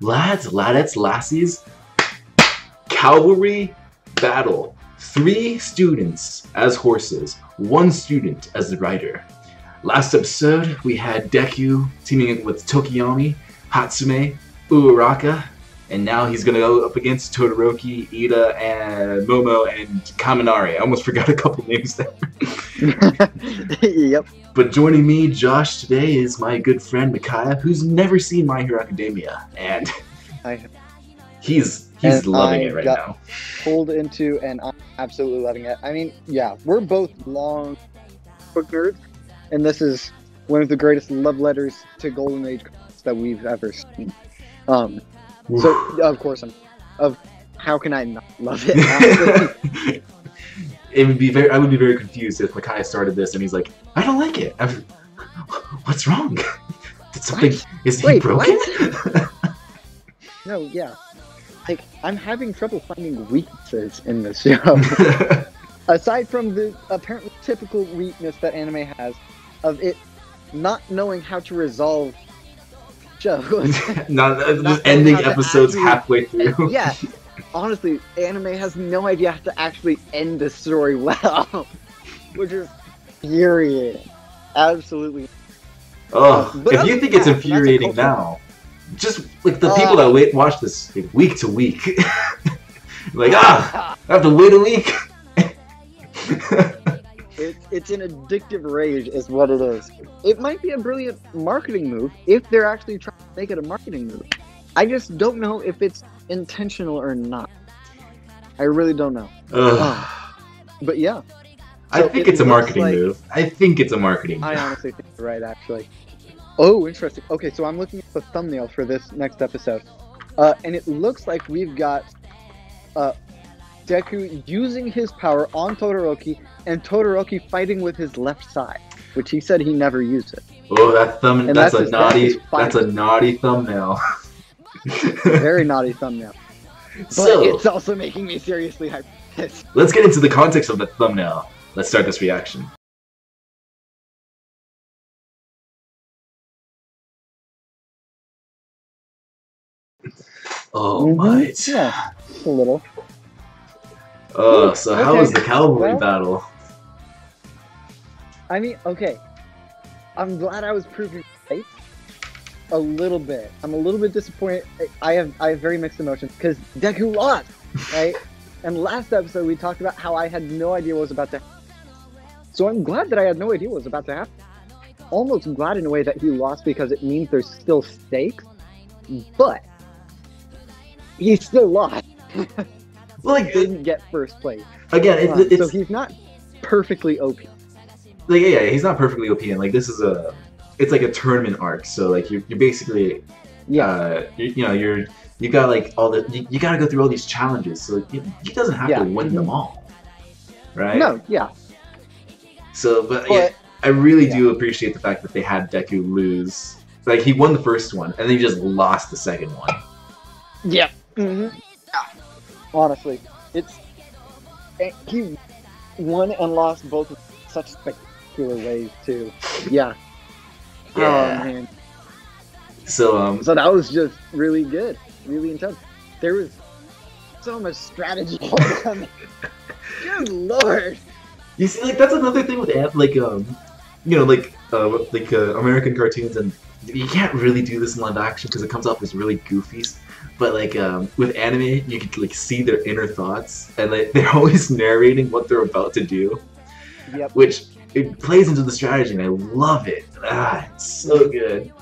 Lads, ladettes, lassies, cavalry battle. Three students as horses, one student as the rider. Last episode, we had Deku teaming up with Tokoyami, Hatsume, Uraraka, and now he's gonna go up against Todoroki, Iida, and Momo, and Kaminari. I almost forgot a couple names there. yep. But joining me, Josh, today is my good friend Micaiah, who's never seen My Hero Academia, and I he's he's And loving I it right got- now. pulled into and I'm absolutely loving it. I mean, yeah, we're both long book nerds, and this is one of the greatest love letters to Golden Age comics that we've ever seen. Um, so of course I'm of how can I not love it? it would be very. I would be very confused if Micaiah started this and he's like, "I don't like it. I'm, what's wrong? Did something? Is he Wait, broken?" no, yeah. Like I'm having trouble finding weaknesses in this show. aside from the apparently typical weakness that anime has of it not knowing how to resolve shows. Not Not just ending episodes actually- halfway through. yeah, honestly, anime has no idea how to actually end the story well, which is infuriating. Absolutely. Oh, But if you think it's infuriating now, just like the Uh, people that wait watch this like, week to week, like ah, I have to wait a week. It, it's an addictive rage, is what it is. It might be a brilliant marketing move if they're actually trying to make it a marketing move. I just don't know if it's intentional or not. I really don't know. Ugh. But yeah, I think it it's a marketing like- move. I think it's a marketing. I honestly think you're right, actually. Oh, interesting. Okay, so I'm looking at the thumbnail for this next episode, uh, and it looks like we've got uh, Deku using his power on Todoroki, and Todoroki fighting with his left side, which he said he never used it. Oh, that thumb. And That's, that's a naughty. that's a naughty thumbnail. Very naughty thumbnail. But so it's also making me seriously hyped. Let's get into the context of the thumbnail. Let's start this reaction. Oh Mhm, my! Yeah, a little. Oh, so how was the cavalry well- battle? I mean, okay. I'm glad I was proven right. A little bit. I'm a little bit disappointed. I have I have very mixed emotions because Deku lost, right? and last episode we talked about how I had no idea what was about to happen. So I'm glad that I had no idea what was about to happen. Almost glad in a way that he lost because it means there's still stakes. But he still lost. Well, like Didn't get first place. again, it, it's so he's not perfectly OP. like yeah, he's not perfectly OP, and like this is a, it's like a tournament arc. So like you're, you're basically Yeah. uh, you, you know, you're you got like all the you, you got to go through all these challenges. So he, he doesn't have Yeah. to win them all, right? No, yeah. So, but, But yeah, I really yeah. do appreciate the fact that they had Deku lose. Like he won the first one, and then he just lost the second one. Yeah. hmm Honestly, it's eh, he won and lost both in such spectacular ways too. Yeah. Yeah. Oh man. So um, So that was just really good, really intense. There was so much strategy. Good lord. you see, like that's another thing with like um, you know, like uh, like uh, American cartoons, and you can't really do this in live action because it comes off as really goofy. But like um, with anime, you can like see their inner thoughts, and like they're always narrating what they're about to do. Yep. which it plays into the strategy, and I love it. Ah, it's so good.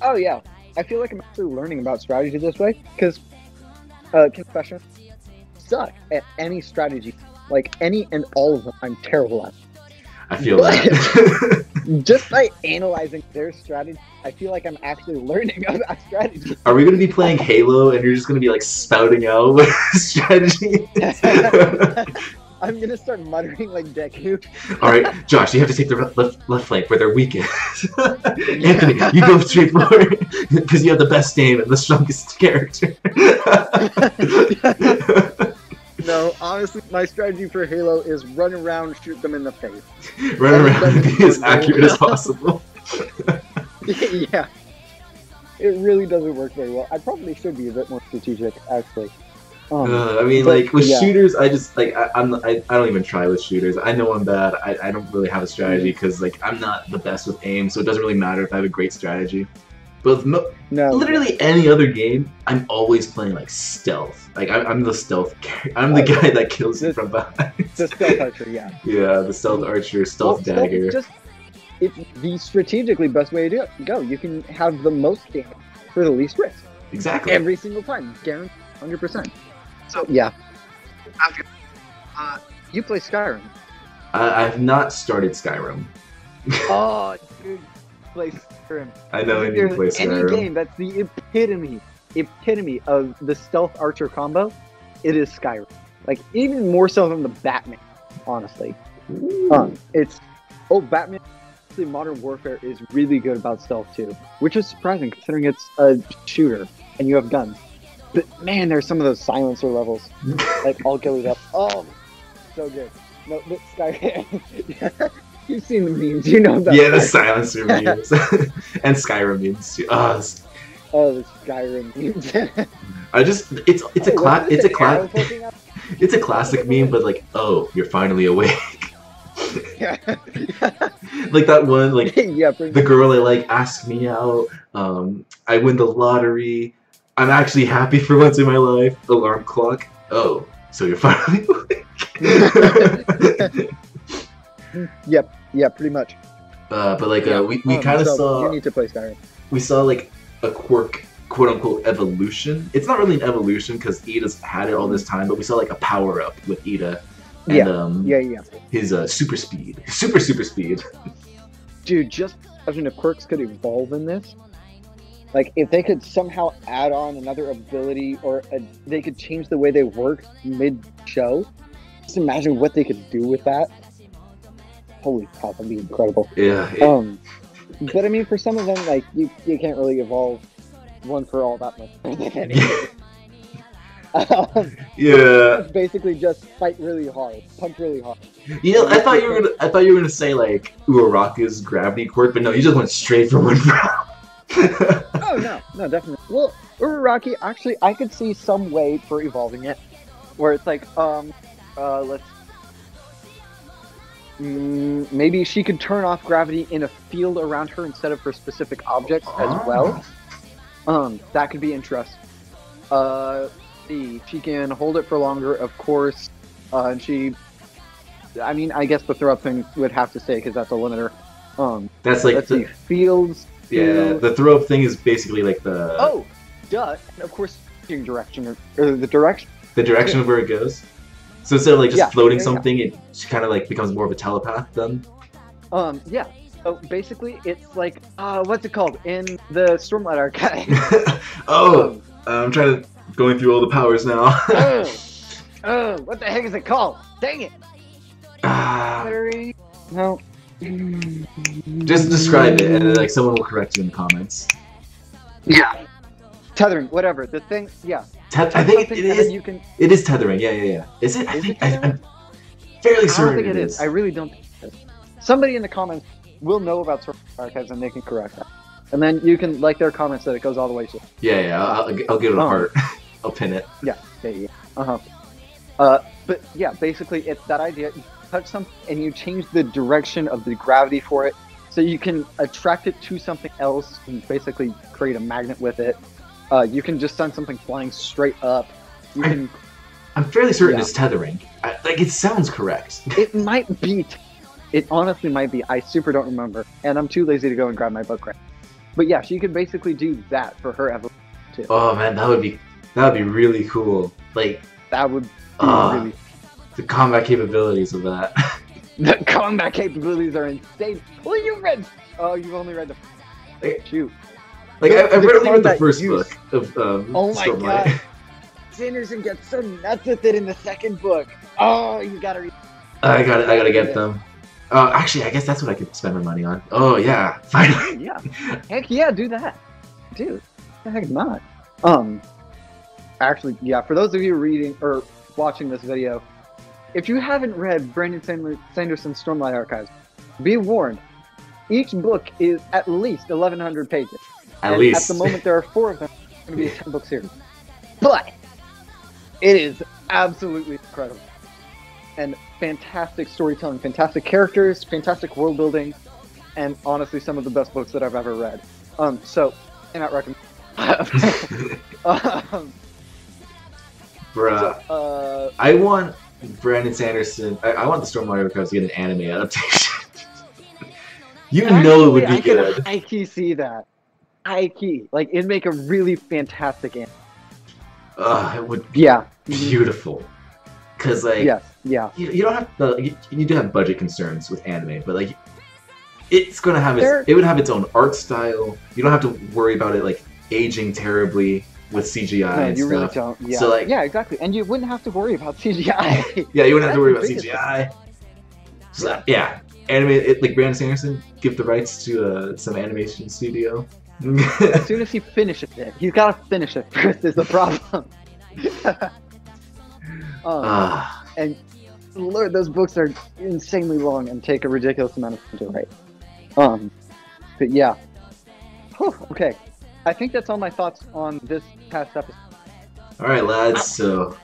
Oh yeah. I feel like I'm actually learning about strategy this way because, uh, confession, suck at any strategy. Like any and all of them, I'm terrible at. I feel But- that. Just by analyzing their strategy, I feel like I'm actually learning about strategy. Are we gonna be playing Halo, and you're just gonna be like spouting out what strategy? I'm gonna start muttering like Deku. All right, Josh, you have to take the left left, left flank where they're weakest. Anthony, you go straight forward because you have the best name and the strongest character. Honestly, my strategy for Halo is run around, shoot them in the face. Run around and be as accurate as possible. yeah. it really doesn't work very well. I probably should be a bit more strategic, actually. Um, Uh, I mean, but, like with yeah. shooters, I just like I, I'm I, I don't even try with shooters. I know I'm bad. I, I don't really have a strategy because like I'm not the best with aim, so it doesn't really matter if I have a great strategy. But mo- no, literally any other game, I'm always playing like stealth. Like I'm, I'm the stealth. I'm the guy that kills you from behind. the stealth archer, yeah. yeah, the stealth archer, stealth Well, stealth dagger. just it's the strategically best way to do it. go. You can have the most damage for the least risk Exactly. every single time, guaranteed, hundred percent. So yeah. After, uh, you play Skyrim. I, I've not started Skyrim. Oh, dude, Skyrim. I know I If need to any game that's the epitome, epitome of the stealth archer combo, it is Skyrim. Like even more so than the Batman, honestly. Um, it's oh Batman. actually, Modern Warfare is really good about stealth too, which is surprising considering it's a shooter and you have guns. But man, there's some of those silencer levels, like all gillied up. Oh, so good. No, but Skyrim. You've seen the memes, you know that. yeah, the silencer memes and Skyrim memes too. Oh, Oh, the Skyrim memes. I just it's it's a Hey, cla- wasn't it's a an arrow cla- poking out? it's a classic meme, but like oh, you're finally awake. Yeah. like that one, like yeah, the girl I like asked me out. Um, I win the lottery. I'm actually happy for once in my life. Alarm clock. Oh, so you're finally awake. Yep, yeah, pretty much. uh, but like uh, we we Um, kind of so saw You need to play Skyrim. we saw like a quirk quote unquote evolution. It's not really an evolution because Iida's had it all this time, but we saw like a power up with Ida. And, Yeah, um, Yeah, yeah. his uh, super speed, super super speed. Dude, just imagine if quirks could evolve in this. Like, if they could somehow add on another ability or a, they could change the way they work mid show, just imagine what they could do with that. Holy cow, that'd be incredible. Yeah, it- Um, but I mean, for some of them, like, you, you can't really evolve one for all that much. um, yeah. it's basically just fight really hard, punch really hard. You know, I thought you were gonna, I thought you were gonna say like Uraraka's gravity quirk, but no, you just went straight for one round. Oh no, no, definitely. Well, Uraraka, actually, I could see some way for evolving it, where it's like, um, uh, let's. Mm, maybe she could turn off gravity in a field around her instead of for specific objects as well. Um, that could be interesting. Uh, see, she can hold it for longer, of course. Uh, and she, I mean, I guess the throw up thing would have to stay because that's a limiter. Um, That's like let's see, the, fields. yeah, the throw up thing is basically like the Oh, duh. And of course, direction or, or the direction. the direction of where it goes. So instead of like just Yeah, floating something, it kind of like becomes more of a telepath then. Um, yeah. So basically, it's like, uh, what's it called in the Stormlight Archive? oh, I'm trying to going through all the powers now. oh, oh, what the heck is it called? Dang it! Ah, Battery. No. just describe it, and like someone will correct you in the comments. Yeah. Tethering, whatever. The thing, yeah. Te- I think it, it is. you can. It is tethering. Yeah, yeah, yeah. Is it? I Is think it I, I'm fairly I don't certain think it is. I really don't. Think it is. Somebody in the comments will know about Stormlight Archives and they can correct that. And then you can like their comments that it goes all the way to. Yeah, yeah. I'll, I'll, give it a Oh. heart. I'll pin it. Yeah, yeah, yeah. Uh huh. Uh, but yeah, basically, it's that idea. You touch something and you change the direction of the gravity for it, so you can attract it to something else and basically create a magnet with it. Uh, you can just send something flying straight up. You I- can. I'm fairly certain Yeah. it's tethering. I, like it sounds correct. It might be. t- It honestly might be. I super don't remember, and I'm too lazy to go and grab my book right. But yeah, she could basically do that for her evolution. too. Oh man, that would be that would be really cool. Like That would be Ah. really. the combat capabilities of that. The combat capabilities are insane. Well, you read. Oh, you've only read the. Like- Shoot. Like I, The read even the first book of um, Oh my Stormlight. God. Sanderson gets so nuts with it in the second book. Oh, you gotta read. I got to I gotta get them. Uh, actually, I guess that's what I could spend my money on. Oh yeah, finally. Yeah. Heck yeah, do that. Dude, the heck not. Um, actually, yeah, for those of you reading or watching this video, if you haven't read Brandon Sanderson's Stormlight Archives, be warned. Each book is at least 1,100 pages. At And least. At the moment, there are four of them. It's going to be a 10 book series. But it is absolutely incredible. And fantastic storytelling, fantastic characters, fantastic world building, and honestly, some of the best books that I've ever read. Um, so, cannot recommend. um, Bruh. uh, I want Brandon Sanderson. I, I want the Storm Mario Bros. to get an anime adaptation. you know it would be actually, I good. can high key see that. High key, like it'd make a really fantastic anime. Ugh, it would be Yeah. beautiful. Cause like Yes. Yeah. you, you don't have to. You, you do have budget concerns with anime, but like it's gonna have its. It would have its own art style. You don't have to worry about it like aging terribly with CGI No, and you really don't. Yeah. So, like- yeah, exactly. And you wouldn't have to worry about CGI. Yeah, you wouldn't have to worry about CGI. So, yeah, anime it, like Brandon Sanderson, give the rights to uh, some animation studio. As soon as he finishes it, he's got to finish it first. Is the problem. um, Ah, and Lord, those books are insanely long and take a ridiculous amount of time to write. Um, but yeah. Whew, okay, I think that's all my thoughts on this past episode. all right, lads. So,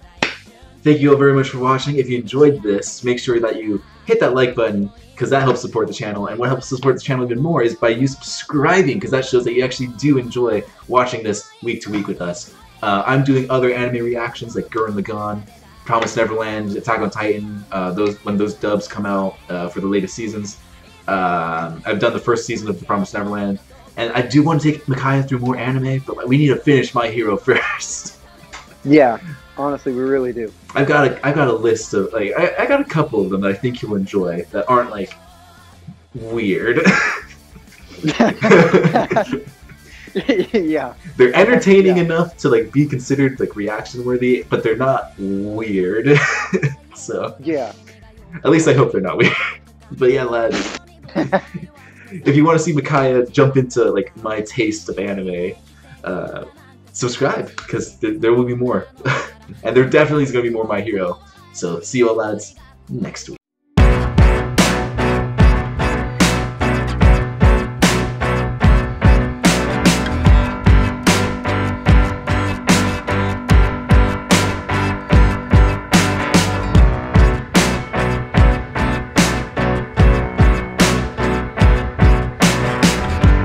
thank you all very much for watching. If you enjoyed this, make sure that you hit that like button because that helps support the channel. And what helps support the channel even more is by you subscribing because that shows that you actually do enjoy watching this week to week with us. Uh, I'm doing other anime reactions like Gurren Lagann, Promise Neverland, Attack on Titan. Uh, those when those dubs come out uh, for the latest seasons. Um, I've done the first season of The Promised Neverland, and I do want to take Micaiah through more anime, but we need to finish My Hero first. Yeah, honestly, we really do. I've got a I've got a list of like I, I got a couple of them that I think you'll enjoy that aren't like weird. yeah, they're entertaining Yeah. enough to like be considered like reaction worthy, but they're not weird. so yeah. at least I hope they're not weird. but yeah, lads. if you want to see Micaiah jump into like my taste of anime, uh, subscribe because th- there will be more, and there definitely is going to be more My Hero. So see you all, lads, next week.